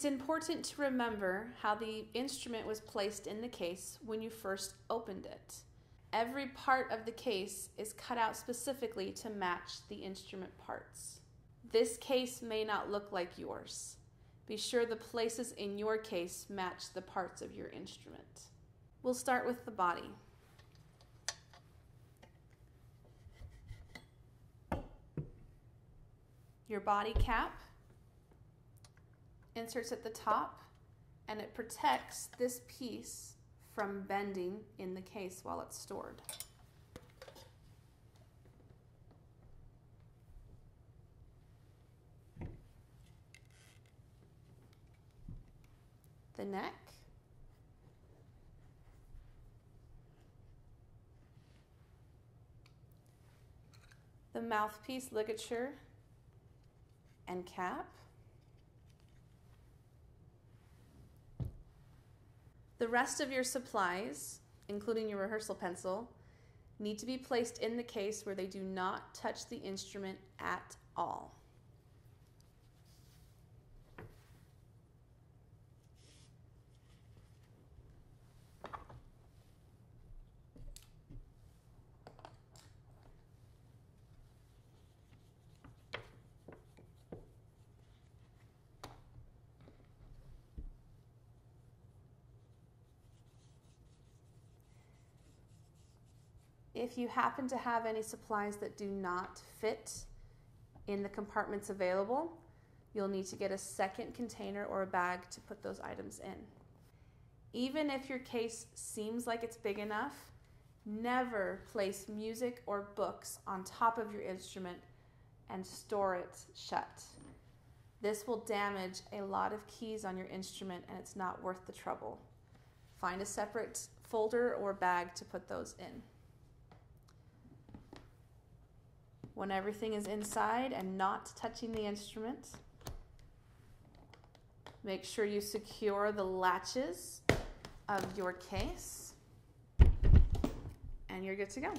It's important to remember how the instrument was placed in the case when you first opened it. Every part of the case is cut out specifically to match the instrument parts. This case may not look like yours. Be sure the places in your case match the parts of your instrument. We'll start with the body. Your body cap inserts at the top and it protects this piece from bending in the case while it's stored. The neck. The mouthpiece ligature and cap. The rest of your supplies, including your rehearsal pencil, need to be placed in the case where they do not touch the instrument at all. If you happen to have any supplies that do not fit in the compartments available, you'll need to get a second container or a bag to put those items in. Even if your case seems like it's big enough, never place music or books on top of your instrument and store it shut. This will damage a lot of keys on your instrument and it's not worth the trouble. Find a separate folder or bag to put those in. When everything is inside and not touching the instrument. Make sure you secure the latches of your case and you're good to go.